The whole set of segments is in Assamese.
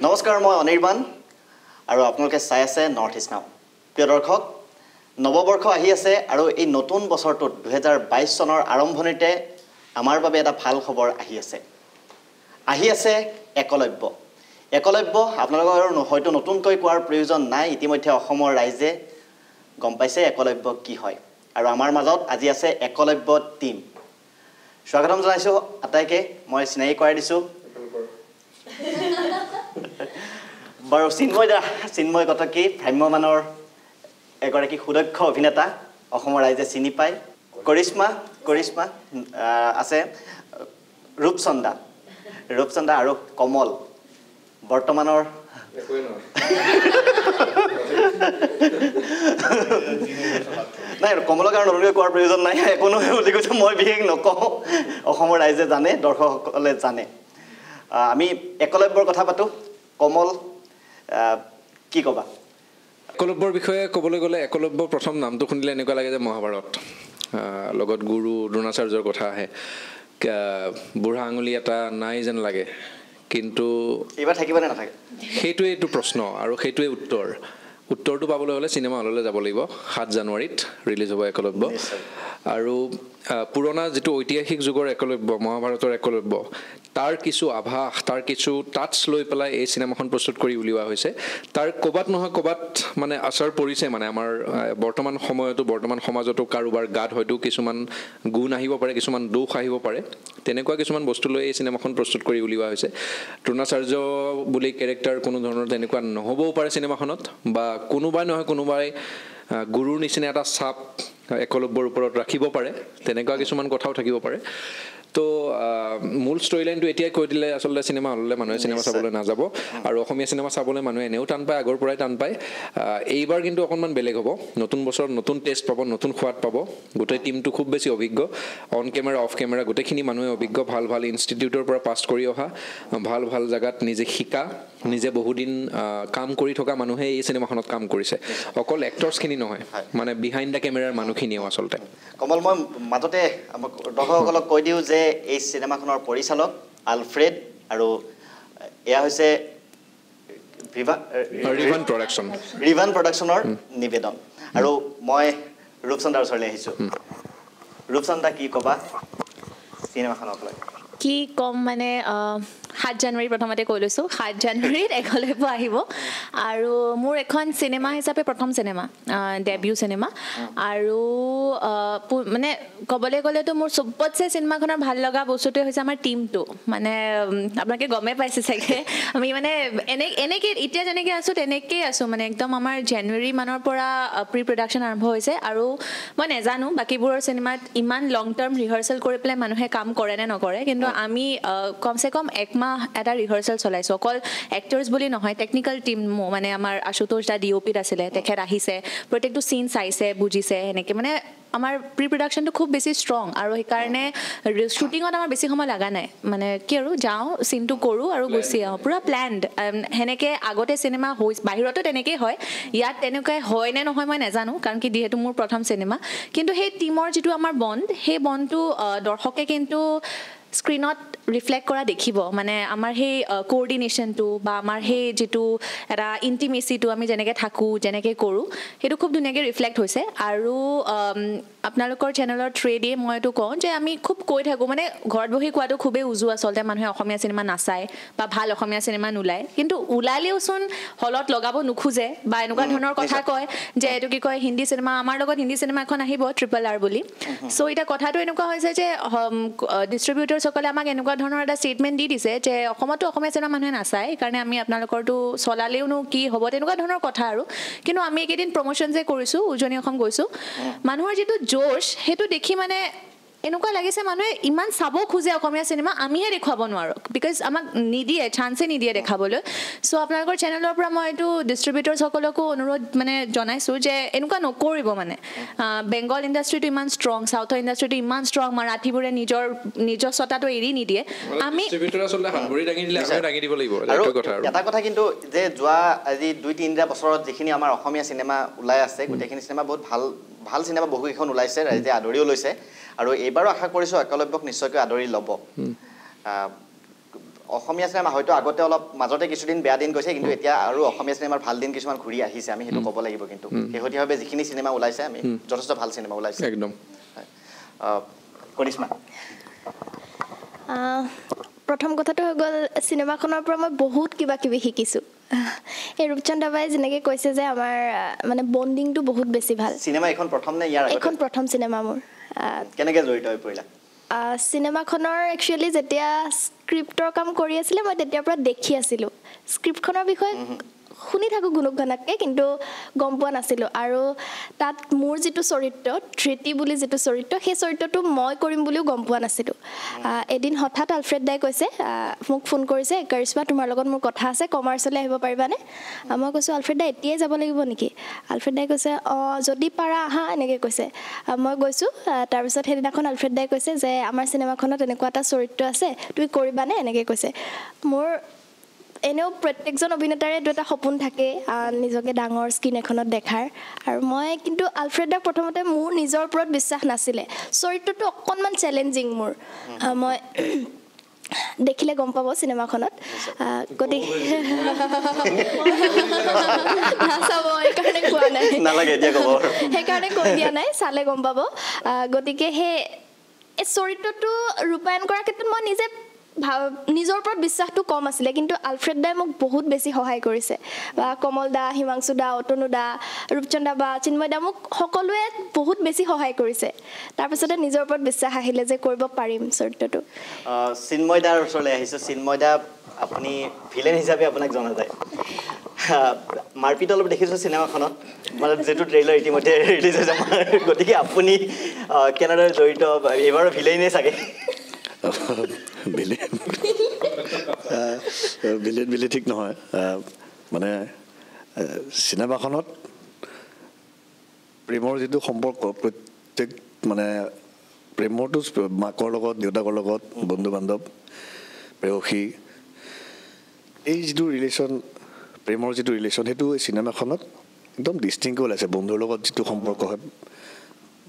নমস্কাৰ মই অনিৰ্বাণ আৰু আপোনালোকে চাই আছে নৰ্থ ইষ্ট নাও প্ৰিয় দৰ্শক নৱবৰ্ষ আহি আছে আৰু এই নতুন বছৰটোত দুহেজাৰ বাইছ চনৰ আৰম্ভণিতে আমাৰ বাবে এটা ভাল খবৰ আহি আছে। আহি আছে একলব্য। একলব্য আপোনালোকৰ হয়তো নতুনকৈ কোৱাৰ প্ৰয়োজন নাই। ইতিমধ্যে অসমৰ ৰাইজে গম পাইছে একলব্য কি হয়। আৰু আমাৰ মাজত আজি আছে একলব্য টীম। স্বাগতম জনাইছোঁ আটাইকে। মই চিনাকি কৰাই দিছোঁ। বাৰু চিন্ময় দা চিন্ময় কটকী ভ্ৰাম্যমানৰ এগৰাকী সুদক্ষ অভিনেতা অসমৰ ৰাইজে চিনি পায়। কৰিশ্মা কৰিশ্মা আছে ৰূপচন্দা। ৰূপচন্দা আৰু কমল বৰ্তমানৰ নাই কমলক আৰু নতুনকৈ কোৱাৰ প্ৰয়োজন নাই একো নহয় বুলি কৈছোঁ মই বিশেষ নকওঁ। অসমৰ ৰাইজে জানে দৰ্শকসকলে জানে। আমি একলব্যৰ কথা পাতোঁ কমল কি ক'বা? একলব্যৰ বিষয়ে ক'বলৈ গ'লে একলব্য প্ৰথম নামটো শুনিলে এনেকুৱা লাগে যে মহাভাৰত লগত গুৰু দ্ৰোণাচাৰ্যৰ কথা আহে। বুঢ়া আঙুলি এটা নাই যেন লাগে কিন্তু এইবাৰ থাকিবনে নাথাকে? সেইটোৱেইটো প্ৰশ্ন আৰু সেইটোৱে উত্তৰ। উত্তৰটো পাবলৈ হ'লে চিনেমা হললৈ যাব লাগিব সাত জানুৱাৰীত ৰিলিজ হ'ব একলব্য। আৰু পুৰণা যিটো ঐতিহাসিক যুগৰ একলব্য মহাভাৰতৰ একলব্য তাৰ কিছু আভাস তাৰ কিছু টাচ লৈ পেলাই এই চিনেমাখন প্ৰস্তুত কৰি উলিওৱা হৈছে। তাৰ ক'ৰবাত নহয় ক'ৰবাত মানে আচাৰ পৰিছে মানে আমাৰ বৰ্তমান সময়তো বৰ্তমান সমাজতো কাৰোবাৰ গাত হয়তো কিছুমান গুণ আহিব পাৰে কিছুমান দোষ আহিব পাৰে। তেনেকুৱা কিছুমান বস্তু লৈ এই চিনেমাখন প্ৰস্তুত কৰি উলিওৱা হৈছে। দ্ৰোণাচাৰ্য বুলি কেৰেক্টাৰ কোনো ধৰণৰ তেনেকুৱা নহ'বও পাৰে চিনেমাখনত বা কোনোবাই নহয় কোনোবাই গুৰুৰ নিচিনা এটা চাপ একলব্যৰ ওপৰত ৰাখিব পাৰে। তেনেকুৱা কিছুমান কথাও থাকিব পাৰে। তো মূল ষ্টৰি লাইনটো এতিয়াই কৈ দিলে আচলতে চিনেমা হললৈ মানুহে চিনেমা চাবলৈ নাযাব। আৰু অসমীয়া চিনেমা চাবলৈ মানুহে এনেও টান পায় আগৰ পৰাই টান পায়। এইবাৰ কিন্তু অকণমান বেলেগ হ'ব। নতুন বছৰত নতুন টেষ্ট পাব নতুন সোৱাদ পাব। গোটেই টীমটো খুব বেছি অভিজ্ঞ। অন কেমেৰা অফ কেমেৰা গোটেইখিনি মানুহে অভিজ্ঞ। ভাল ভাল ইনষ্টিটিউটৰ পৰা পাছ কৰি অহা ভাল ভাল জেগাত নিজে শিকা নিজে বহুদিন কাম কৰি থকা মানুহে এই চিনেমাখনত কাম কৰিছে। অকল এক্টৰ্ছখিনি নহয় মানে বিহাইণ্ড দ্য কেমেৰাৰ মানুহখিনিও আচলতে। কমল মই মাজতে দৰ্শকসকলক কৈ দিওঁ যে এই চিনেমাখনৰ পৰিচালক আলফ্ৰেড আৰু এয়া হৈছে ৰিভান প্ৰডাকশ্যন। ৰিভান প্ৰডাকশ্যনৰ নিবেদন। আৰু মই ৰূপচন্দাৰ ওচৰলৈ আহিছোঁ। ৰূপচন্দা কি ক'বা? চিনেমাখনক লৈ কি ক'ম মানে সাত জানুৱাৰী প্ৰথমতে কৈ লৈছোঁ। সাত জানুৱাৰীত একলব্য আহিব। আৰু মোৰ এখন চিনেমা হিচাপে প্ৰথম চিনেমা ডেবিউ চিনেমা। আৰু মানে ক'বলৈ গ'লেতো মোৰ চবতছে চিনেমাখনৰ ভাল লগা বস্তুটোৱে হৈছে আমাৰ টীমটো মানে আপোনালোকে গমেই পাইছে চাগে। আমি মানে এনে এনেকৈ এতিয়া যেনেকৈ আছোঁ তেনেকেই আছোঁ। মানে একদম আমাৰ জানুৱাৰী মানৰ পৰা প্ৰি প্ৰডাকশ্যন আৰম্ভ হৈছে। আৰু মই নেজানো বাকীবোৰৰ চিনেমাত ইমান লং টাৰ্ম ৰিহাৰ্চেল কৰি পেলাই মানুহে কাম কৰে নে নকৰে। কিন্তু আমি কমচে কম একমাহ এটা ৰিহাৰ্চেল চলাইছোঁ অকল এক্টৰ্ছ বুলি নহয় টেকনিকেল টিমো মানে আমাৰ আশুতোষ দা ডি অ' পিত আছিলে তেখেত আহিছে প্ৰত্যেকটো চিন চাইছে বুজিছে সেনেকৈ মানে আমাৰ প্ৰি প্ৰডাকশ্যনটো খুব বেছি ষ্ট্ৰং আৰু সেইকাৰণে শ্বুটিঙত আমাৰ বেছি সময় লগা নাই। মানে কি আৰু যাওঁ চিনটো কৰোঁ আৰু গুচি আহোঁ পূৰা প্লেণ্ড সেনেকৈ আগতে চিনেমা হৈ বাহিৰতো তেনেকেই হয়। ইয়াত তেনেকুৱাই হয় নে নহয় মই নাজানো কাৰণ কি যিহেতু মোৰ প্ৰথম চিনেমা কিন্তু সেই টীমৰ যিটো আমাৰ বণ্ড সেই বণ্ডটো আহ, দৰ্শকে কিন্তু স্ক্ৰীণত ৰিফ্লেক্ট কৰা দেখিব। মানে আমাৰ সেই কোঅৰ্ডিনেশ্যনটো বা আমাৰ সেই যিটো এটা ইণ্টিমেচিটো আমি যেনেকৈ থাকোঁ যেনেকৈ কৰোঁ সেইটো খুব ধুনীয়াকৈ ৰিফ্লেক্ট হৈছে। আৰু আপোনালোকৰ চেনেলৰ থ্ৰুৱেদিয়ে মই এইটো কওঁ যে আমি খুব কৈ থাকোঁ মানে ঘৰত বহি কোৱাটো খুবেই উজু আচলতে মানুহে অসমীয়া চিনেমা নাচায় বা ভাল অসমীয়া চিনেমা নোলায়। কিন্তু ওলালেওচোন হলত লগাব নোখোজে বা এনেকুৱা ধৰণৰ কথা কয় যে এইটো কি কয় হিন্দী চিনেমা আমাৰ লগত হিন্দী চিনেমা এখন আহিব ট্ৰিপল আৰ বুলি। চ' এতিয়া কথাটো এনেকুৱা হৈছে যে ডিষ্ট্ৰিবিউটৰসকলে আমাক এনেকুৱা ধৰণৰ এটা ষ্টেটমেণ্ট দি দিছে যে অসমতো অসমীয়া চিনেমা মানুহে নাচায় সেইকাৰণে আমি আপোনালোকৰতো চলালেওনো কি হ'ব তেনেকুৱা ধৰণৰ কথা আৰু। কিন্তু আমি এইকেইদিন প্ৰমোশ্যন যে কৰিছোঁ উজনি অসম গৈছোঁ মানুহৰ যিটো জোচ সেইটো দেখি মানে এনেকুৱা লাগিছে মানুহে ইমান চাব খোজে অসমীয়া চিনেমা আমিহে দেখুৱাব নোৱাৰোঁ। বিকজ আমাক নিদিয়ে চান্সে নিদিয়ে দেখাবলৈ। চ' আপোনালোকৰ চেনেলৰ পৰা মই এইটো ডিষ্ট্ৰিবিউটৰ্ছসকলকো অনুৰোধ মানে জনাইছোঁ যে এনেকুৱা নকৰিব মানে। বেংগল ইণ্ডাষ্ট্ৰিটো ইমান ষ্ট্ৰং চাউথৰ ইণ্ডাষ্ট্ৰিটো ইমান ষ্ট্ৰং মাৰাঠীবোৰে নিজৰ নিজস্বতাটো এৰি নিদিয়ে। আমি এটা কথা কিন্তু যে যোৱা আজি দুই তিনিটা বছৰত যিখিনি আমাৰ অসমীয়া চিনেমা ওলাই আছে গোটেইখিনি চিনেমা বহুত ভাল ভাল চিনেমা বহুকেইখন ওলাইছে ৰাইজে আদৰিও লৈছে। আৰু এইবাৰো আশা কৰিছোঁ একলব্যক নিশ্চয়কৈ আদৰি ল'ব। অসমীয়া চিনেমা হয়তো আগতে অলপ মাজতে কিছুদিন বেয়া দিন গৈছে কিন্তু এতিয়া আৰু অসমীয়া চিনেমাৰ ভাল দিন কিছুমান ঘূৰি আহিছে আমি সেইটো ক'ব লাগিব কিন্তু। শেহতীয়াভাৱে যিখিনি চিনেমা ওলাইছে আমি যথেষ্ট ভাল চিনেমা ওলাইছে। একদম। কৰিশ্মা প্ৰথম কথাটো হৈ গ'ল চিনেমাখনৰ পৰা মই বহুত কিবা কিবি শিকিছোঁ। এই ৰূপচন্দ দাবাই যেনেকৈ কৈছে যে আমাৰ মানে বণ্ডিংটো বহুত বেছি ভাল। চিনেমা এইখন প্ৰথম নে ইয়াৰ এইখন আগতে প্ৰথম চিনেমা মোৰ। কেনেকৈ জড়িত হৈ পৰিলা? চিনেমাখনৰ একচুৱেলি যেতিয়া স্ক্ৰিপ্টৰ কাম কৰি আছিলে মই তেতিয়াৰ পৰা দেখি আছিলোঁ। স্ক্ৰিপ্টখনৰ বিষয়ে শুনি থাকোঁ ঘনাককৈ কিন্তু গম পোৱা নাছিলোঁ। আৰু তাত মোৰ যিটো চৰিত্ৰ ধৃতি বুলি যিটো চৰিত্ৰ সেই চৰিত্ৰটো মই কৰিম বুলিও গম পোৱা নাছিলোঁ। এদিন হঠাৎ আলফ্ৰেড দাই কৈছে মোক ফোন কৰিছে কৰিশ্মা তোমাৰ লগত মোৰ কথা আছে কমাৰ্চলৈ আহিব পাৰিবানে? মই কৈছোঁ আলফ্ৰেড দা এতিয়াই যাব লাগিব নেকি? আলফ্ৰেড দাই কৈছে অঁ যদি পাৰা আহা এনেকৈ কৈছে। মই গৈছোঁ তাৰপিছত সেইদিনাখন আলফ্ৰেড দাই কৈছে যে আমাৰ চিনেমাখনত এনেকুৱা এটা চৰিত্ৰ আছে তুমি কৰিবানে এনেকৈ কৈছে। মোৰ এনেও প্ৰত্যেকজন অভিনেতাৰে এইটো এটা সপোন থাকে নিজকে ডাঙৰ স্ক্ৰীণ এখনত দেখাৰ। আৰু মই কিন্তু আলফ্ৰেডাৰ প্ৰথমতে মোৰ নিজৰ ওপৰত বিশ্বাস নাছিলে। চৰিত্ৰটো অকণমান চেলেঞ্জিং মোৰ। মই দেখিলে গম পাব চিনেমাখনত। গতিকে নাচাব সেইকাৰণে কোৱা নাই। কৈ দিয়া নাই চালে গম পাব। গতিকে সেই চৰিত্ৰটো ৰূপায়ণ কৰাৰ ক্ষেত্ৰত মই নিজে নিজৰ ওপৰত বিশ্বাসটো কম আছিলে কিন্তু আলফ্ৰেড দাই মোক বহুত বেছি সহায় কৰিছে। বা কমল দা হিমাংশু দা অতনু দা ৰূপচন্দ দা বা চিন্ময় দা মোক সকলোৱে বহুত বেছি সহায় কৰিছে। তাৰপিছতে নিজৰ ওপৰত বিশ্বাস আহিলে যে কৰিব পাৰিম চৰিত্ৰটো। চিন্ময় দাৰ ওচৰলৈ আহিছোঁ। চিন্ময় দা আপুনি ভিলেন হিচাপে আপোনাক জনা যায়। মাৰপিট অলপ দেখিছোঁ চিনেমাখনত। মানে যিটো ট্ৰেইলাৰ ইতিমধ্যে ৰিলিজ হৈছে গতিকে আপুনি কেনেদৰে জড়িত এইবাৰ ভিলেইনে চাগে? ভিলেন বুলি ঠিক নহয়। মানে চিনেমাখনত প্ৰেমৰ যিটো সম্পৰ্ক প্ৰত্যেক মানে প্ৰেমৰটো মাকৰ লগত দেউতাকৰ লগত বন্ধু বান্ধৱ প্ৰেয়সী এই যিটো ৰিলেশ্যন প্ৰেমৰ যিটো ৰিলেশ্যন সেইটো এই চিনেমাখনত একদম ডিষ্টিংকৈ ওলাইছে। বন্ধুৰ লগত যিটো সম্পৰ্ক হয়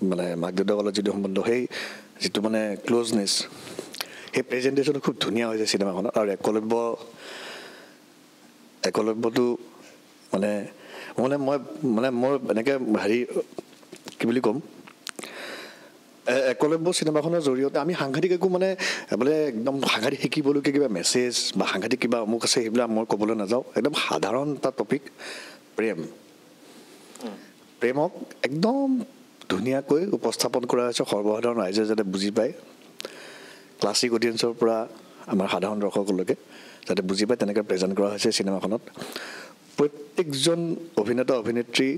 মানে মাক দেউতাকৰ লগত যিটো সম্বন্ধ সেই যিটো মানে ক্ল'জনেছ সেই প্ৰেজেণ্টেশ্যনটো খুব ধুনীয়া হৈছে চিনেমাখনত আৰু একলব্য একলব্যটো মানে মানে মই মানে মোৰ এনেকৈ হেৰি কি বুলি ক'ম একলব্য চিনেমাখনৰ জৰিয়তে আমি সাংঘাতিক একো মানে বোলে একদম সাংঘাতিক শিকিবলগীয়া কিবা মেছেজ বা সাংঘাতিক কিবা অমুক আছে সেইবিলাক মই ক'বলৈ নাযাওঁ। একদম সাধাৰণ এটা টপিক প্ৰেম। প্ৰেমক একদম ধুনীয়াকৈ উপস্থাপন কৰা হৈছে সৰ্বসাধাৰণ ৰাইজে যাতে বুজি পায়। ক্লাছিক অডিয়েঞ্চৰ পৰা আমাৰ সাধাৰণ দৰ্শকলৈকে যাতে বুজি পায় তেনেকৈ প্ৰেজেণ্ট কৰা হৈছে চিনেমাখনত। প্ৰত্যেকজন অভিনেতা অভিনেত্ৰী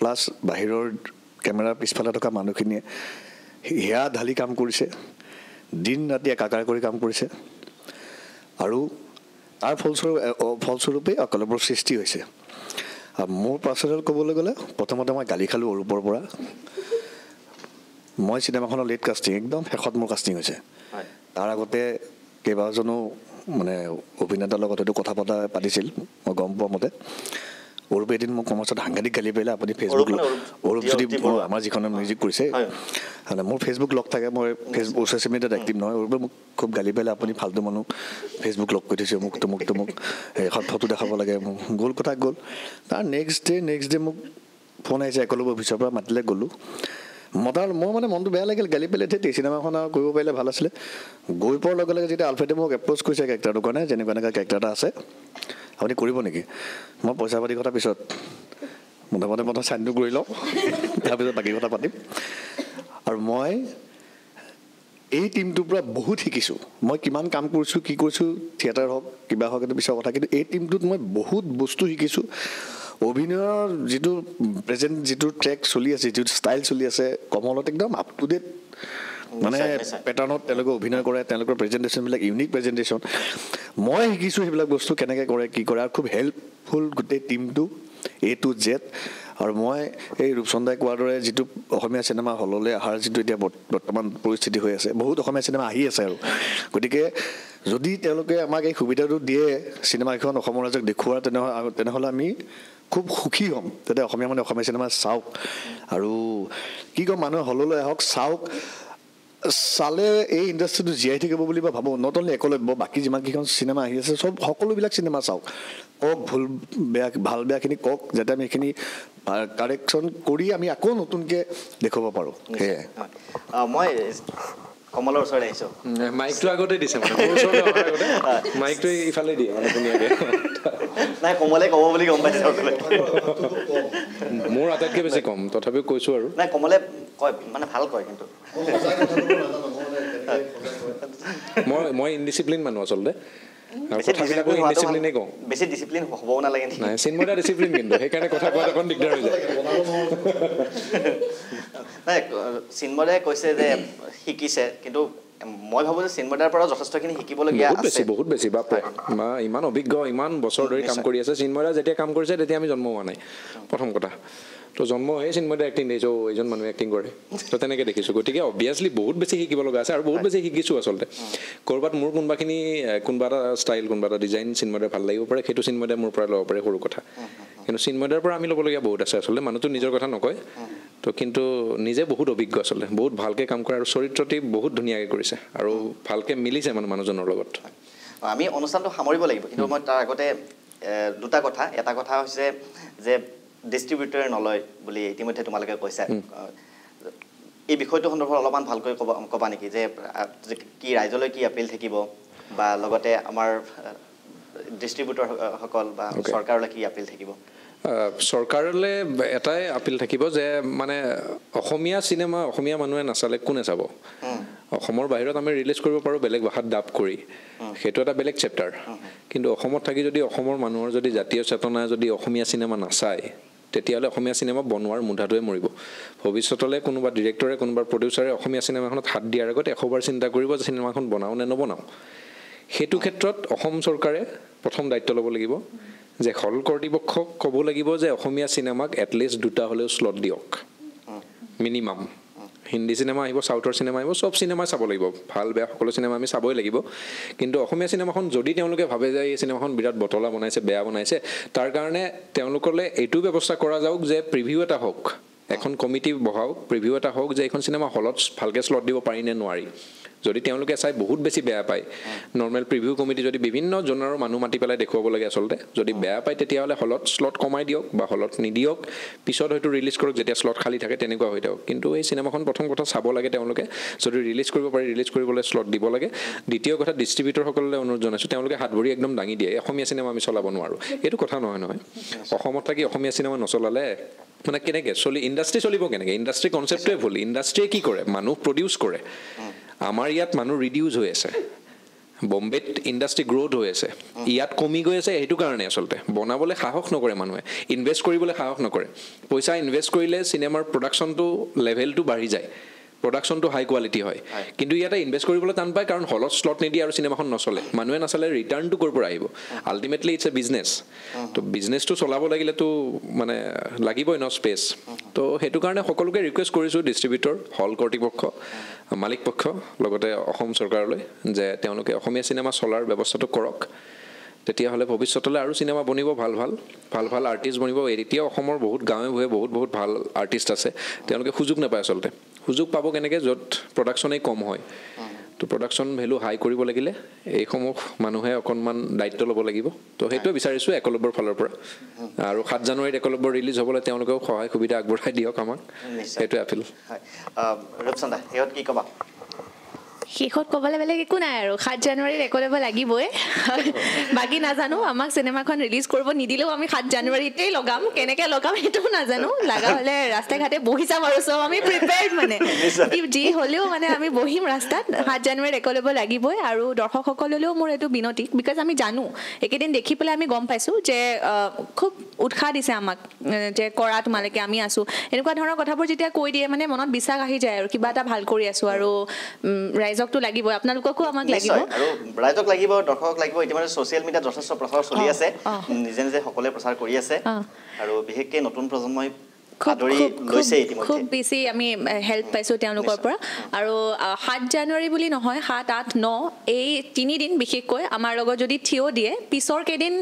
প্লাছ বাহিৰৰ কেমেৰাৰ পিছফালে থকা মানুহখিনিয়ে হিয়া ঢালি কাম কৰিছে দিন ৰাতি একাকাৰ কৰি কাম কৰিছে। আৰু তাৰ ফলস্বৰূপ ফলস্বৰূপেই অকলবৰ সৃষ্টি হৈছে। মোৰ পাৰ্চনেল ক'বলৈ গ'লে প্ৰথমতে মই গালি খালোঁ অৰূপৰ পৰা। মই চিনেমাখনৰ লেট কাষ্টিং একদম শেষত মোৰ কাষ্টিং হৈছে। তাৰ আগতে কেইবাজনো মানে অভিনেতাৰ লগত হয়তো কথা পতা পাতিছিল মই গম পোৱা মতে। অৰূপে এদিন মোক কমাৰ্চত সাংঘাতিক গালি পাৰিলে আপুনি ফেচবুক অৰূপ যদি। আমাৰ যিখনে মিউজিক কৰিছে। মানে মোৰ ফেচবুক লগ থাকে মই ফেচবুক ছ'চিয়েল মিডিয়াত এক্টিভ নহয় অৰূপে মোক খুব গালি পাৰিলে আপুনি ফাল্টু মানুহ ফেচবুক লগ কৰি থৈছে মোক তমুক তমুক এখন ফটো দেখাব লাগে মোক গ'ল কথা গ'ল তাৰ নেক্সট ডে নেক্সট ডে মোক ফোন আহিছে একলব্য অফিচৰ পৰা মাতিলে গ'লোঁ মতাৰ মোৰ মানে মনটো বেয়া লাগিল গালি পেলাই সেই চিনেমাখন আৰু কৰিব পাৰিলে ভাল আছিলে গৈ পোৱাৰ লগে লগে যেতিয়া আলফ্ৰেডে মোক এপ্ৰ'চ কৰিছে কেৰেক্টাৰটোৰ কাৰণে যেনেকুৱা এনেকুৱা কেৰেক্টাৰ এটা আছে আপুনি কৰিব নেকি? মই পইচা পাতি কথা পিছত প্ৰথমতে প্ৰথম চাইনটো কৰি লওঁ। তাৰপিছত বাকী কথা পাতিম। আৰু মই এই টীমটোৰ পৰা বহুত শিকিছোঁ। মই কিমান কাম কৰিছোঁ কি কৰিছোঁ থিয়েটাৰ হওক কিবা হওক এইটো পিছৰ কথা। কিন্তু এই টীমটোত মই বহুত বস্তু শিকিছোঁ। অভিনয়ৰ যিটো প্ৰেজেণ্ট যিটো ট্ৰেক চলি আছে যিটো ষ্টাইল চলি আছে কমলত একদম আপ টু ডেট মানে। পেটাৰ্ণত তেওঁলোকে অভিনয় কৰে তেওঁলোকৰ প্ৰেজেণ্টেশ্যনবিলাক ইউনিক প্ৰেজেণ্টেশ্যন মই শিকিছোঁ সেইবিলাক বস্তু কেনেকৈ কৰে কি কৰে আৰু খুব হেল্পফুল গোটেই টীমটো এ টু জেড আৰু মই এই ৰূপচন্দাই কোৱাৰ দৰে যিটো অসমীয়া চিনেমা হললৈ অহাৰ যিটো এতিয়া বৰ্ত- বৰ্তমান পৰিস্থিতি হৈ আছে বহুত অসমীয়া চিনেমা আহি আছে আৰু। গতিকে যদি তেওঁলোকে আমাক এই সুবিধাটো দিয়ে চিনেমাকেইখন অসমৰ ৰাইজক দেখুওৱাৰ তেনেহ'লে তেনেহ'লে আমি খুব সুখী হ'ম যাতে অসমীয়া মানুহে অসমীয়া চিনেমা চাওক। আৰু কি ক'ম মানুহে হললৈ আহক চাওক। চালে এই ইণ্ডাষ্ট্ৰিটো জীয়াই থাকিব বুলি মই ভাবোঁ। নট অনলি একলব্য বাকী যিমানকেইখন চিনেমা আহি আছে চব সকলোবিলাক চিনেমা চাওক। কওক ভুল বেয়া ভাল বেয়াখিনি কওক যাতে আমি সেইখিনি কাৰেকশ্যন কৰি আমি আকৌ নতুনকৈ দেখুৱাব পাৰোঁ। সেয়াই মই কমলৰ ওচৰলৈ আহিছোঁ। মাইকটো আগতে দিছে মাইকটো ইফালে দিয়ে মানে ধুনীয়াকৈ। নাই কমলে ক'ব বুলি গম পাইছে। সকলোৱে মোৰ আটাইতকৈ বেছি কম তথাপিও কৈছোঁ আৰু। নাই কমলে কয় মানে ভাল কয় কিন্তু। মই মই ইনডিচিপ্লিন মানুহ আচলতে। আৰু বেছি কথাবিলাকো discipline হোৱাটো ইনডিচিপ্লিনেই কওঁ। ভাল- বেছি ডিচিপ্লিন হ'বও নালাগে নেকি? নাই চিন্ময়দা ডিচিপ্লিন কিন্তু সেইকাৰণে কথা কোৱাত অকণ দিগদাৰ হৈ যায়। নাই চিন্ময়ে কৈছে যে শিকিছে কিন্তু মই ভাবোঁ যে চিন্ময়দাৰ পৰা যথেষ্টখিনি শিকিবলগীয়া বহুত বেছি আছে। বহুত বেছি বাপৰে। ইমান অভিজ্ঞ ইমান বছৰ ধৰি কাম। কৰি আছে চিন্ময়দা যেতিয়া কাম কৰিছে তেতিয়া আমি জন্ম হোৱা নাই। প্ৰথম কথা। তো জন্ম হৈ চিন্ময়দা এক্টিং দেখিছোঁ এইজন মানুহে এক্টিং কৰে। তো তেনেকৈ দেখিছোঁ গতিকে অভিয়াছলি বহুত বেছি শিকিব লগা আছে আৰু বহুত বেছি শিকিছোঁ আচলতে। ক'ৰবাত মোৰ কোনোবাখিনি কোনোবা এটা ষ্টাইল কোনোবা এটা ডিজাইন চিন্ময়দাৰ ভাল লাগিব পাৰে সেইটো চিন্ময়দাই মোৰ পৰা ল'ব পাৰে সৰু কথা। কিন্তু চিন্ময়দাৰ পৰা আমি ল'বলগীয়া বহুত আছে আচলতে মানুহটো নিজৰ কথা নকয়। তো কিন্তু নিজে বহুত অভিজ্ঞ আচলতে বহুত ভালকৈ কাম কৰে আৰু চৰিত্ৰটি বহুত ধুনীয়াকৈ কৰিছে আৰু ভালকৈ মিলিছে মানে মানুহজনৰ লগত। আমি অনুষ্ঠানটো সামৰিব লাগিব কিন্তু মই তাৰ আগতে দুটা কথা। এটা কথা হৈছে যে ডিষ্ট্ৰিবিউটৰে নলয় বুলি ইতিমধ্যে তোমালোকে কৈছা। এই বিষয়টো সন্দৰ্ভত অলপমান ভালকৈ ক'বা ক'বা নেকি যে কি ৰাইজলৈ কি আপিল থাকিব বা লগতে আমাৰ ডিষ্ট্ৰিবিউটৰসকল বা. চৰকাৰলৈ কি আপিল থাকিব? চৰকাৰলৈ এটাই আপিল থাকিব যে মানে অসমীয়া চিনেমা অসমীয়া মানুহে নাচালে কোনে চাব? অসমৰ বাহিৰত আমি ৰিলিজ কৰিব পাৰোঁ বেলেগ ভাষাত ডাব কৰি। সেইটো এটা বেলেগ চেপ্টাৰ কিন্তু অসমত থাকি যদি অসমৰ মানুহৰ যদি জাতীয় চেতনা যদি অসমীয়া চিনেমা নাচায় তেতিয়াহ'লে অসমীয়া চিনেমা বনোৱাৰ মুধাটোৱে মৰিব। ভৱিষ্যতলৈ কোনোবা ডিৰেক্টৰে কোনোবা প্ৰডিউচাৰে অসমীয়া চিনেমাখনত হাত দিয়াৰ আগত এশবাৰ চিন্তা কৰিব যে চিনেমাখন বনাওঁ নে নবনাওঁ। সেইটো ক্ষেত্ৰত অসম চৰকাৰে প্ৰথম দায়িত্ব ল'ব লাগিব যে হল কৰ্তৃপক্ষক ক'ব লাগিব যে অসমীয়া চিনেমাক এটলিষ্ট দুটা হ'লেও শ্লট দিয়ক। মিনিমাম হিন্দী চিনেমা আহিব চাউথৰ চিনেমা আহিব চব চিনেমাই চাব লাগিব। ভাল বেয়া সকলো চিনেমা আমি চাবই লাগিব। কিন্তু অসমীয়া চিনেমাখন যদি তেওঁলোকে ভাবে যে এই চিনেমাখন বিৰাট বটলা বনাইছে বেয়া বনাইছে তাৰ কাৰণে তেওঁলোকলৈ এইটো ব্যৱস্থা কৰা যাওক যে প্ৰিভিউ এটা হওক এখন কমিটি বহাওক প্ৰিভিউ এটা হওক যে এইখন চিনেমা হলত ভালকৈ শ্লট দিব পাৰি নে নোৱাৰি। যদি তেওঁলোকে চাই বহুত বেছি বেয়া পায় নৰ্মেল প্ৰিভিউ কমিটি যদি বিভিন্ন জনাৰৰ মানুহ মাতি পেলাই দেখুৱাব লাগে আচলতে যদি বেয়া পায় তেতিয়াহ'লে হলত শ্লট কমাই দিয়ক বা হলত নিদিয়ক পিছত হয়তো ৰিলিজ কৰক যেতিয়া শ্লট খালী থাকে তেনেকুৱা হৈ থাকক। কিন্তু এই চিনেমাখন প্ৰথম কথা চাব লাগে তেওঁলোকে যদি ৰিলিজ কৰিব পাৰি ৰিলিজ কৰিবলৈ শ্লট দিব লাগে। দ্বিতীয় কথা ডিষ্ট্ৰিবিউটৰসকললৈ অনুৰোধ জনাইছোঁ তেওঁলোকে হাত ভৰি একদম দাঙি দিয়ে অসমীয়া চিনেমা আমি চলাব নোৱাৰোঁ। এইটো কথা নহয় নহয়। অসমত থাকি অসমীয়া চিনেমা নচলালে মানে কেনেকৈ চলি ইণ্ডাষ্ট্ৰি চলিব কেনেকৈ? ইণ্ডাষ্ট্ৰি কনচেপ্টটোৱে ভুল। ইণ্ডাষ্ট্ৰিয়ে কি কৰে? মানুহ প্ৰডিউচ কৰে। আমাৰ ইয়াত মানুহ ৰিডিউচ হৈ আছে। বম্বেত ইণ্ডাষ্ট্ৰি গ্ৰ'থ হৈ আছে। ইয়াত কমি গৈ আছে সেইটো কাৰণে আচলতে। বনাবলৈ সাহস নকৰে মানুহে। ইনভেষ্ট কৰিবলৈ সাহস নকৰে। পইচা ইনভেষ্ট কৰিলে চিনেমাৰ প্ৰডাকশ্যনটো লেভেলটো বাঢ়ি যায়। প্ৰডাকশ্যনটো হাই কোৱালিটি হয়। কিন্তু ইয়াতে ইনভেষ্ট কৰিবলৈ টান পায় কাৰণ হলত শ্লট নিদিয়ে আৰু চিনেমাখন নচলে। মানুহে নাচালে ৰিটাৰ্ণটো ক'ৰ পৰা আহিব? আল্টিমেটলি ইটছ এ বিজনেছ তো বিজনেছটো চলাব লাগিলেতো মানে লাগিবই ন স্পেচ তো সেইটো কাৰণে সকলোকে ৰিকুৱেষ্ট কৰিছোঁ ডিষ্ট্ৰিবিউটৰ হল কৰ্তৃপক্ষ। মালিক পক্ষ লগতে অসম চৰকাৰলৈ যে তেওঁলোকে অসমীয়া চিনেমা চলাৰ ব্যৱস্থাটো কৰক। তেতিয়াহ'লে ভৱিষ্যতলৈ আৰু চিনেমা বনিব ভাল ভাল ভাল ভাল আৰ্টিষ্ট বনিব। এতিয়া অসমৰ বহুত গাঁৱে ভূঞে বহুত বহুত ভাল আৰ্টিষ্ট আছে। তেওঁলোকে সুযোগ নাপায় আচলতে। সুযোগ পাব কেনেকৈ য'ত প্ৰডাকশ্যনেই কম হয়। তো প্ৰডাকশ্যন ভেলু হাই কৰিব লাগিলে এইসমূহ মানুহে অকণমান দায়িত্ব ল'ব লাগিব। তো সেইটোৱে বিচাৰিছোঁ একলব্যৰ ফালৰ পৰা। আৰু সাত জানুৱাৰীত একলব্য ৰিলিজ হ'বলৈ তেওঁলোকেও সহায় সুবিধা আগবঢ়াই দিয়ক আমাক। সেইটোৱে আপিল হয়। ৰূপচন্দা কি ক'বা? শেষত ক'বলৈ বেলেগ একো নাই আৰু সাত জানুৱাৰীত একলেব লাগিবই। বাকী নাজানো আমাক চিনেমাখন ৰিলিজ কৰিব নিদিলেও আমি সাত জানুৱাৰীতেই লগাম। কেনেকৈ লগাম সেইটোও নাজানো। লগা হ'লে ৰাস্তাই ঘাটে বহি যাম আৰু চব আমি প্ৰিপেয়াৰ্ড মানে। যি হ'লেও মানে আমি বহিম ৰাস্তাত। সাত জানুৱাৰীত একলেব লাগিবই আৰু দৰ্শকসকললৈও মোৰ এইটো বিনতি। বিকজ আমি জানো। এইকেইদিন দেখি পেলাই আমি গম পাইছোঁ যে খুব উৎসাহ দিছে আমাক যে কৰা তোমালোকে আমি আছোঁ। এনেকুৱা ধৰণৰ কথাবোৰ যেতিয়া কৈ দিয়ে মানে মনত বিশ্বাস আহি যায় আৰু কিবা এটা ভাল কৰি আছোঁ আৰু উম, ৰাইজকতো লাগিবই আপোনালোককো আমাক লাগিব আৰু ৰাইজক লাগিব দৰ্শকক লাগিব ইতিমধ্যে ছ'চিয়েল মিডিয়াত যথেষ্ট প্ৰচাৰ চলি আছে। নিজে নিজে সকলোৱে প্ৰচাৰ কৰি আছে। আৰু বিশেষকৈ নতুন প্ৰজন্মই খুব বেছি আমি হেল্প পাইছোঁ তেওঁলোকৰ পৰা। আৰু সাত জানুৱাৰী বুলি নহয় সাত আঠ ন এই তিনিদিন বিশেষকৈ আমাৰ লগত যদি থিয় দিয়ে পিছৰ কেইদিন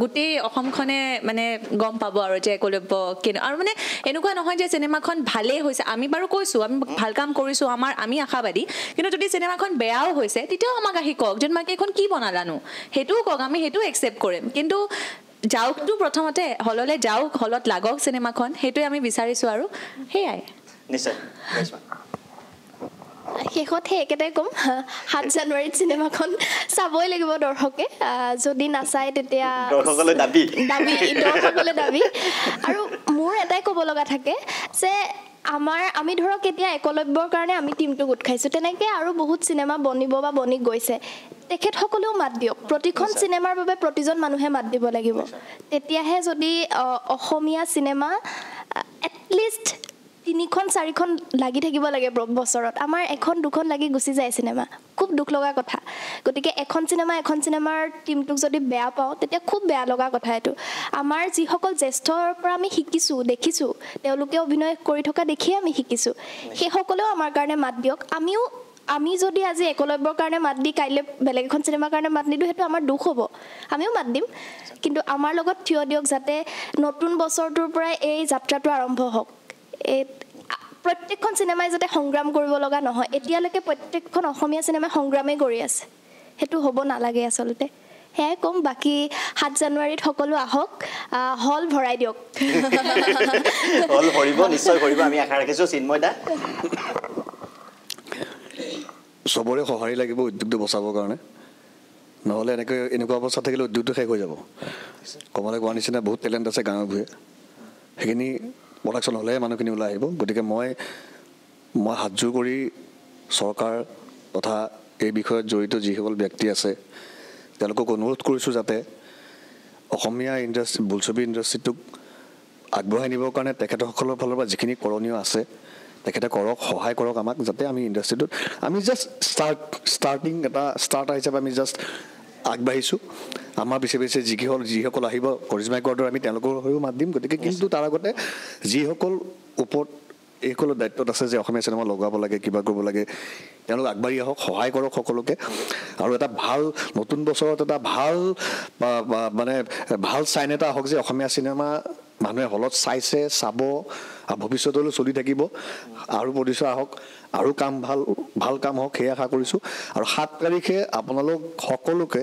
গোটেই অসমখনে মানে গম পাব আৰু যে একলব্য কেনে আৰু মানে এনেকুৱা নহয় যে চিনেমাখন ভালেই হৈছে। আমি বাৰু কৈছোঁ আমি ভাল কাম কৰিছোঁ আমাৰ আমি আশাবাদী। কিন্তু যদি চিনেমাখন বেয়াও হৈছে তেতিয়াও আমাক আহি কওক যে তোমালোকে এইখন কি বনালানো? সেইটোও কওক আমি সেইটোও একচেপ্ট কৰিম। কিন্তু যাওকতো প্ৰথমতে হললৈ যাওক হলত লাগক চিনেমাখন সেইটোৱে আমি বিচাৰিছোঁ আৰু সেয়াই। নিশ্চয়। শেষত সেই একেটাই ক'ম। সাত জানুৱাৰীত চিনেমাখন চাবই লাগিব দৰ্শকে। যদি নাচায় তেতিয়া দৰ্শকলৈ দাবী। দাবী দৰ্শকলৈ দাবী। আৰু মোৰ এটাই ক'ব লগা থাকে যে আমাৰ আমি ধৰক এতিয়া একলব্যৰ কাৰণে আমি টীমটো গোট খাইছোঁ। তেনেকৈ আৰু বহুত চিনেমা বনিব বা বনি গৈছে। তেখেতসকলেও মাত দিয়ক। প্ৰতিখন চিনেমাৰ বাবে প্ৰতিজন মানুহে মাত দিব লাগিব। তেতিয়াহে যদি অসমীয়া চিনেমা এটলিষ্ট তিনিখন চাৰিখন লাগি থাকিব লাগে বছৰত। আমাৰ এখন দুখন লাগি গুচি যায় চিনেমা। খুব দুখ লগা কথা। গতিকে এখন চিনেমা এখন চিনেমাৰ টীমটোক যদি বেয়া পাওঁ তেতিয়া খুব বেয়া লগা কথা এইটো। আমাৰ যিসকল জ্যেষ্ঠৰ পৰা আমি শিকিছোঁ দেখিছোঁ তেওঁলোকে অভিনয় কৰি থকা দেখিয়ে আমি শিকিছোঁ। সেইসকলেও আমাৰ কাৰণে মাত দিয়ক। আমিও আমি যদি আজি একলব্যৰ কাৰণে মাত দি কাইলৈ বেলেগ এখন চিনেমাৰ কাৰণে মাত নিদিওঁ সেইটো আমাৰ দুখ হ'ব। আমিও মাত দিম। কিন্তু আমাৰ লগত থিয় দিয়ক যাতে নতুন বছৰটোৰ পৰাই এই যাত্ৰাটো আৰম্ভ হওক। এই প্ৰত্যেকখন চিনেমাই যাতে সংগ্ৰাম কৰিব লগা নহয়। এতিয়ালৈকে প্ৰত্যেকখন অসমীয়া চিনেমাই সংগ্ৰামেই কৰি আছে। সেইটো হ'ব নালাগে আচলতে। সেয়াই ক'ম। বাকী সাত জানুৱাৰীত সকলো আহক। আহ, হল ভৰাই দিয়ক। হল ভৰিব নিশ্চয় ভৰিব। আমি আশা ৰাখিছোঁ চিন্ময় দা। চবৰে সঁহাৰি লাগিব উদ্যোগটো বচাবৰ কাৰণে। নহ'লে এনেকৈ এনেকুৱা অৱস্থা থাকিলে উদ্যোগটো শেষ হৈ যাব। কমলে কোৱাৰ নিচিনা বহুত টেলেণ্ট আছে গাঁৱে ভূঞে। সেইখিনি প্ৰডাকশ্যন হ'লেহে মানুহখিনি ওলাই আহিব। গতিকে মই মই হাতযোৰ কৰি চৰকাৰ তথা এই বিষয়ত জড়িত যিসকল ব্যক্তি আছে তেওঁলোকক অনুৰোধ কৰিছোঁ যাতে অসমীয়া ইণ্ডাষ্ট্ৰি বোলছবি ইণ্ডাষ্ট্ৰিটোক আগবঢ়াই নিবৰ কাৰণে তেখেতসকলৰ ফালৰ পৰা যিখিনি কৰণীয় আছে তেখেতে কৰক সহায় কৰক আমাক যাতে আমি ইণ্ডাষ্ট্ৰিটোত আমি জাষ্ট ষ্টাৰ্ট ষ্টাৰ্টিং এটা ষ্টাৰ্টাৰ হিচাপে আমি জাষ্ট আগবাঢ়িছোঁ। আমাৰ পিছে পিছে যিকেইসকল যিসকল আহিব কৰিজমাই কোৱাৰ দৰে আমি তেওঁলোকৰ হৈও মাত দিম। গতিকে কিন্তু তাৰ আগতে যিসকল ওপৰত এইসকলৰ দায়িত্বত আছে যে অসমীয়া চিনেমা লগাব লাগে কিবা কৰিব লাগে তেওঁলোক আগবাঢ়ি আহক সহায় কৰক সকলোকে। আৰু এটা ভাল নতুন বছৰত এটা ভাল মানে ভাল চাইন এটা আহক যে অসমীয়া চিনেমা মানুহে হলত চাইছে চাব আৰু ভৱিষ্যতলৈ চলি থাকিব। আৰু প্ৰডিউচাৰ আহক আৰু কাম ভাল ভাল কাম হওক সেই আশা কৰিছোঁ। আৰু সাত তাৰিখে আপোনালোক সকলোকে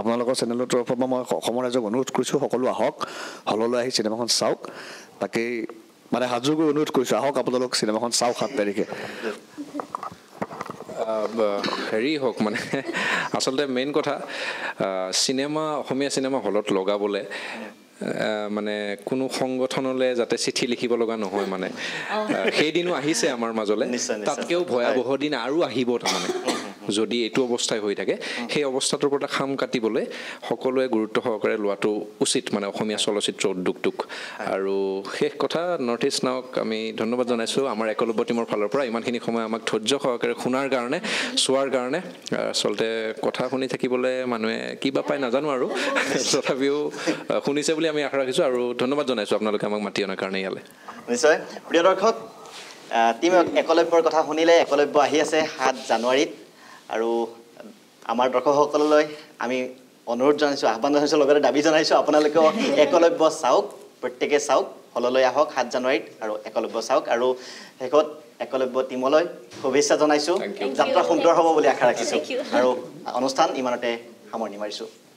আপোনালোকৰ চেনেলৰ তৰফৰ পৰা মই অসমৰ ৰাইজক অনুৰোধ কৰিছোঁ সকলো আহক হললৈ আহি চিনেমাখন চাওক। তাকেই মানে হাতযোৰ কৰি অনুৰোধ কৰিছোঁ আহক আপোনালোক চিনেমাখন চাওক সাত তাৰিখে। হেৰি হওক মানে আচলতে মেইন কথা চিনেমা অসমীয়া চিনেমা হলত লগাবলৈ মানে কোনো সংগঠনলৈ যাতে চিঠি লিখিব লগা নহয় মানে। সেইদিনো আহিছে আমাৰ মাজলৈ। তাতকৈও ভয়াৱহ দিন আৰু আহিব তাৰমানে। যদি এইটো অৱস্থাই হৈ থাকে সেই অৱস্থাটোৰ পৰা খাম কাটিবলৈ সকলোৱে গুৰুত্ব সহকাৰে লোৱাটো উচিত মানে অসমীয়া চলচ্চিত্ৰ উদ্যোগটোক। আৰু শেষ কথা নৰ্থ ইষ্ট নাওক আমি ধন্যবাদ জনাইছোঁ। আমাৰ একলব্য টীমৰ ফালৰ পৰা ইমানখিনি সময় আমাক ধৈৰ্য সহকাৰে শুনাৰ কাৰণে চোৱাৰ কাৰণে। আচলতে কথা শুনি থাকিবলৈ মানুহে কিবা পায় নাজানো আৰু। তথাপিও শুনিছে বুলি আমি আশা ৰাখিছোঁ আৰু ধন্যবাদ জনাইছোঁ আপোনালোকে আমাক মাতি অনাৰ কাৰণে ইয়ালৈ। নিশ্চয়। প্ৰিয় দৰ্শক টীম একলব্যৰ কথা শুনিলে একলব্য আহি আছে সাত জানুৱাৰীত। আৰু আমাৰ দৰ্শকসকললৈ আমি অনুৰোধ জনাইছোঁ আহ্বান জনাইছোঁ লগতে দাবী জনাইছোঁ আপোনালোকেও একলব্য চাওক প্ৰত্যেকে চাওক হললৈ আহক সাত জানুৱাৰীত আৰু একলব্য চাওক আৰু শেষত একলব্য টীমলৈ শুভেচ্ছা জনাইছোঁ. যাত্ৰা সুন্দৰ হ'ব বুলি আশা ৰাখিছোঁ. আৰু অনুষ্ঠান ইমানতে সামৰণি মাৰিছোঁ